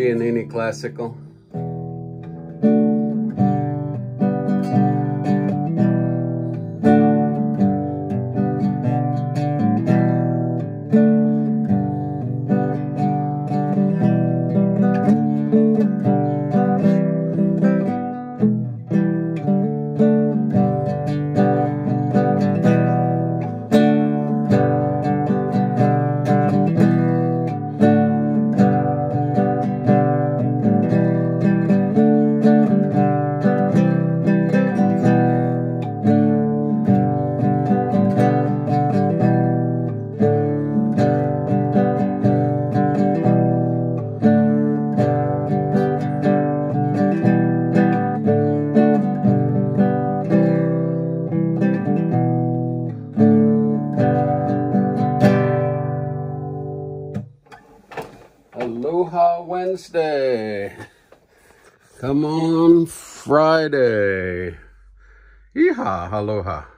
Giannini Classical. Aloha Wednesday. Come on Friday. Yeehaw, aloha.